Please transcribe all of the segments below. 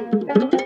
Música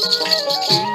Música